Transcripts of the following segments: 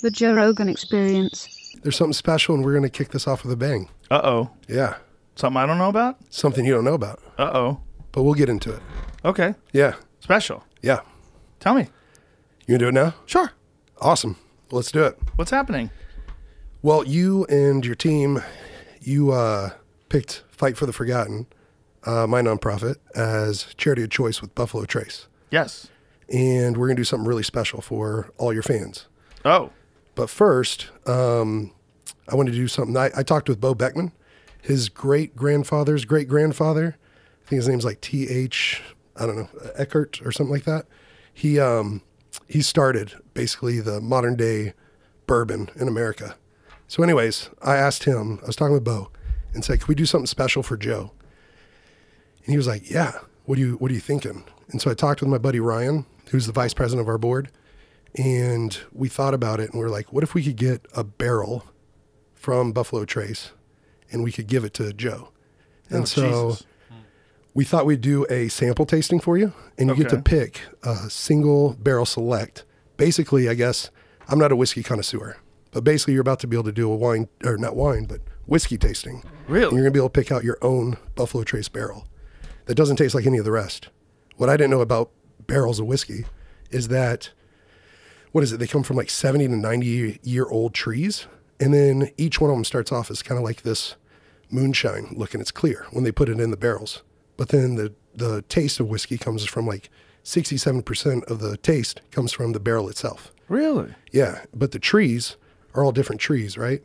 The Joe Rogan Experience. There's something special, and we're going to kick this off with a bang. Uh oh. Yeah, Something I don't know about? something you don't know about, Uh oh. but we'll get into it. Okay. Yeah, Special. yeah. Tell me. You gonna do it now? Sure. Awesome. Let's do it. What's happening? Well, you and your team, you uh, picked Fight for the Forgotten, uh, my nonprofit, as charity of choice with Buffalo Trace, Yes. and we're gonna do something really special for all your fans. Oh. But first, um, I wanted to do something. I, I talked with Bo Beckman, his great grandfather's great grandfather. I think his name's like T H. I don't know Eckert or something like that. He um, he started basically the modern day bourbon in America. So, anyways, I asked him. I was talking with Bo, and said, "Can we do something special for Joe?" And he was like, "Yeah. What do you What are you thinking?" And so I talked with my buddy Ryan, who's the vice president of our board, and we thought about it, and we are like, "What if we could get a barrel from Buffalo Trace, and we could give it to Joe?" And Oh, so Jesus. we thought we'd do a sample tasting for you, and you get to pick a single barrel select. Basically, I guess I'm not a whiskey connoisseur, but basically, you're about to be able to do a wine or not wine, but whiskey tasting. Really? And you're gonna be able to pick out your own Buffalo Trace barrel that doesn't taste like any of the rest. What I didn't know about barrels of whiskey is that what is it? They come from like 70 to 90 year old trees. And then each one of them starts off as kind of like this moonshine looking. It's clear when they put it in the barrels. But then the, the taste of whiskey comes from like 67% of the taste comes from the barrel itself. Really? Yeah. But the trees are all different trees, right?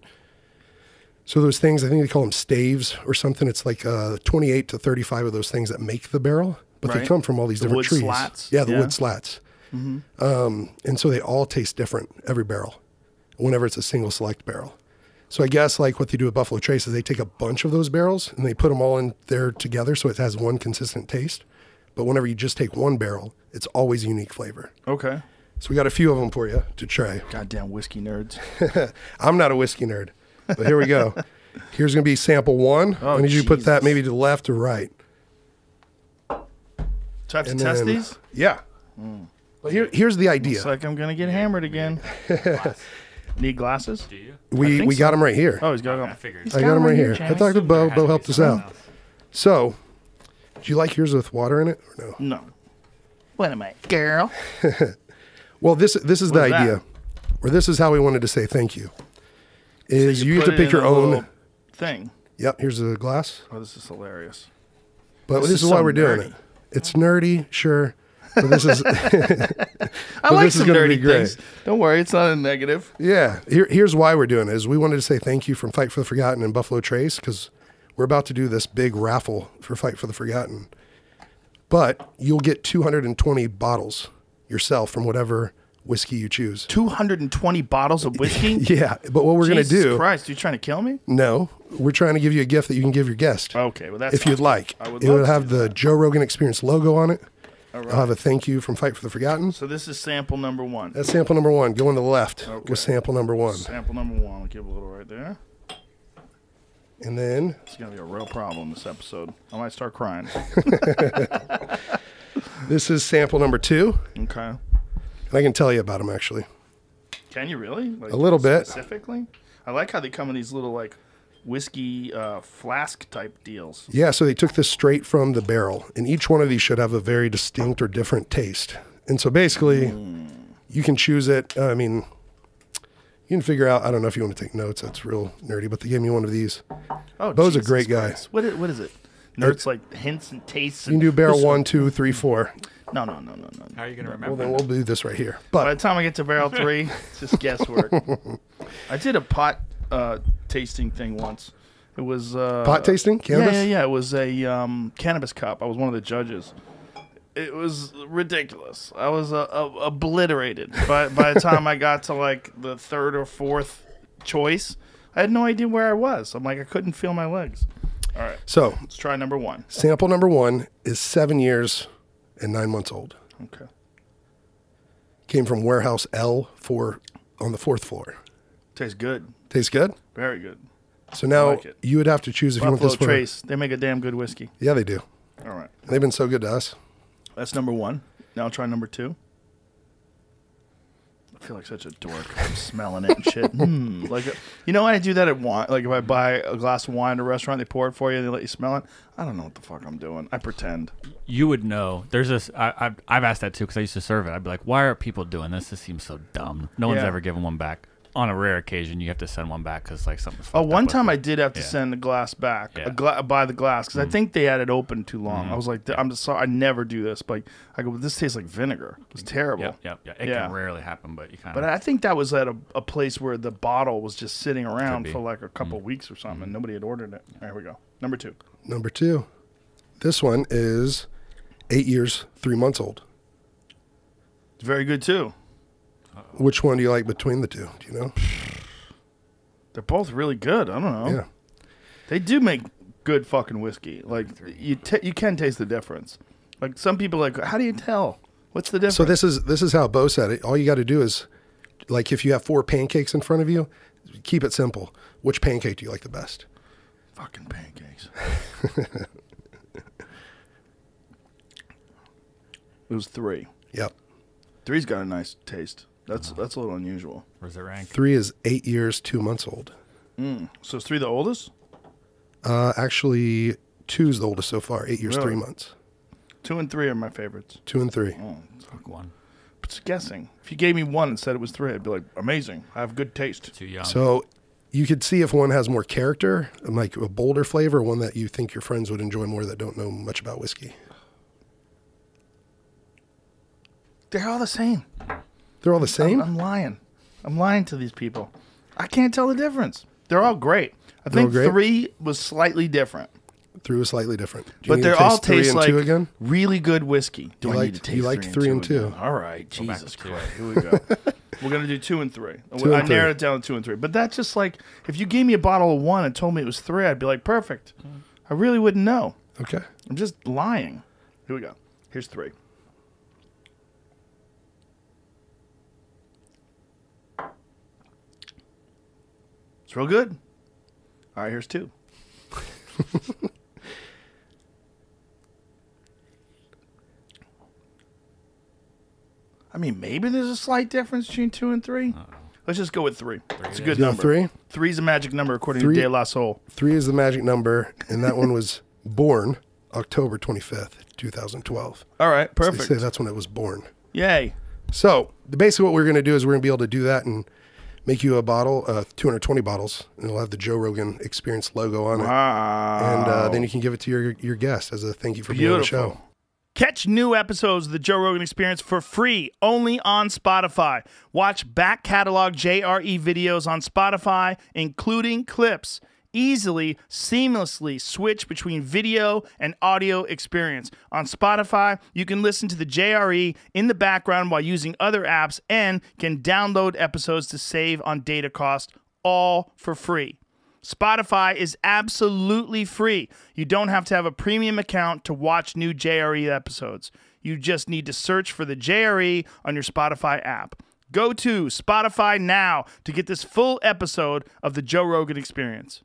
So those things, I think they call them staves or something. It's like uh, 28 to 35 of those things that make the barrel, but they come from all these The different wood trees. slats? Yeah, the Yeah. wood slats. Um, and so they all taste different every barrel, whenever it's a single select barrel. So I guess like what they do at Buffalo Trace is they take a bunch of those barrels and they put them all in there together so it has one consistent taste. But whenever you just take one barrel, it's always a unique flavor. Okay. So we got a few of them for you to try. Goddamn whiskey nerds. I'm not a whiskey nerd, but here we go. Here's going to be sample one. Oh, I need you to put that maybe to the left or right. Do I have to And test then- these? Yeah. Well, here, here's the idea. Looks like I'm gonna get hammered again. Need glasses? Do you? we we so. got them right here. Oh, he's got I them. figured. I got them right here. I talked to Bo. Bo helped us out. So, do you like yours with water in it or no? No. What am I, girl? Well, this this is the What is that? idea, or this is how we wanted to say thank you. Is you, get put to it pick in your a own. little thing. Yep. Here's a glass. Oh, this is hilarious. But This this, is is why so we're doing nerdy. it. It's nerdy, sure. But this is I like this is some nerdy great. things. Don't worry, it's not a negative. Yeah, here, here's why we're doing it. Is we wanted to say thank you from Fight for the Forgotten and Buffalo Trace because we're about to do this big raffle for Fight for the Forgotten. But you'll get 220 bottles yourself from whatever whiskey you choose. 220 bottles of whiskey? Yeah, but what we're going to do? Christ, you trying to kill me? No, we're trying to give you a gift that you can give your guest Okay, well that's if you'd like. I would it to have the Joe Rogan Experience logo on it. All I'll have a thank you from Fight for the Forgotten. So this is sample number one. That's sample number one. Go on the left Okay. with sample number one, Sample number one. I'll give a little right there. and then It's gonna be a real problem this episode. I might start crying. this is sample number two. Okay. And I can tell you about them actually. Can you really? Like, A little bit. Specifically? I like how they come in these little like whiskey uh, flask type deals. Yeah, so they took this straight from the barrel, and each one of these should have a very distinct or different taste. And so basically, Mm. you can choose it. I mean, you can figure out. I don't know if you want to take notes. That's real nerdy, but they gave me one of these. Oh, Bo's a Jesus great guy. Christ. What is, what is it? Nerds like hints and tastes. You can do barrel one, two, three, four. No, no, no, no, no. How are you gonna remember? Well, then we'll do this right here. By the time I get to barrel three, it's just guesswork. I did a pot uh, tasting thing once. It was uh, pot tasting, cannabis. Yeah, yeah, yeah. It was a um, cannabis cup. I was one of the judges. It was ridiculous. I was uh, uh, obliterated by by the time I got to like the third or fourth choice. I had no idea where I was. I'm like I couldn't feel my legs. All right, So let's try number one. sample number one is seven years and nine months old. Okay. Came from warehouse L four on the fourth floor. Tastes good. Tastes good. Very good. So now like you would have to choose if you want Buffalo this for. Trace. They make a damn good whiskey. Yeah, they do. All right. They've been so good to us. That's number one. Now I'll try number two. I feel like such a dork. I'm smelling it and shit. Hmm. Like, you know, when I do that at wine, like if I buy a glass of wine at a restaurant, they pour it for you and they let you smell it. I don't know what the fuck I'm doing. I pretend. You would know. There's this. I, I've I've asked that too because I used to serve it. I'd be like, why are people doing this? This seems so dumb. No one's Yeah. ever given one back. On a rare occasion, you have to send one back because like something's. Oh, fucked up one with time. I did have to Yeah. send the glass back, Yeah. Mm-hmm. a gla- buy the glass because I think they had it open too long. I was like, I'm just sorry, I never do this. But I go, this tastes like vinegar. It's terrible. Yep, yep, yeah. It Yeah. can rarely happen, but you kind of. But. I think that was at a, a place where the bottle was just sitting around for like a couple Mm. weeks or something, and nobody had ordered it. There we go. Number two. Number two. This one is eight years, three months old. It's very good too. Which one do you like between the two? Do you know? They're both really good. I don't know. Yeah. They do make good fucking whiskey. Like you, t- you can taste the difference. Like some people, are like, how do you tell? What's the difference? So this is this is how Bo said it. All you got to do is, like, if you have four pancakes in front of you, keep it simple. Which pancake do you like the best? fucking pancakes. it was three. Yep. Three's got a nice taste. That's uh-huh. that's a little unusual. Where's it rank? Three is eight years, two months old. Mm. So is three the oldest? Uh, actually, two's the oldest so far. Eight years, Really? three months. Two and three are my favorites. Two and three. Mm. Fuck one. But it's guessing. If you gave me one and said it was three, I'd be like, amazing. I have good taste. Too young. So you could see if one has more character, like a bolder flavor, one that you think your friends would enjoy more that don't know much about whiskey. They're all the same. They're all the same. I'm lying. I'm lying to these people. I can't tell the difference. They're all great. I They're all think great? three was slightly different. Three was slightly different. Do you But need to they all three taste and like two again. really good whiskey. Do You I liked- need to taste you liked three, three and and two? two. again? All right, Jesus. Christ. Here we go. We're gonna do two and three. Two I and narrowed three. it down to two and three. But that's just like if you gave me a bottle of one and told me it was three, I'd be like, perfect. Mm. I really wouldn't know. Okay. I'm just lying. Here we go. Here's three. It's real good. All right, here's two. I mean, maybe there's a slight difference between two and 3 Let's just go with three. It's a good number. three. Three's a magic number according Three- to De La Soul. Three is the magic number, and that one was born October twenty fifth, two thousand twelve. All right, They perfect. say that's when it was born. Yay. So basically, what we're going to do is we're going to be able to do that and make you a bottle, uh, 220 bottles, and it'll have the Joe Rogan Experience logo on it, Wow. and uh, then you can give it to your your guest as a thank you for being on the show. Catch new episodes of the Joe Rogan Experience for free only on Spotify. Watch back catalog JRE videos on Spotify, including clips. Easily, seamlessly switch between video and audio experience. On Spotify, you can listen to the JRE in the background while using other apps and can download episodes to save on data cost, all for free. Spotify is absolutely free. You don't have to have a premium account to watch new JRE episodes. You just need to search for the JRE on your Spotify app. Go to Spotify now to get this full episode of the Joe Rogan Experience.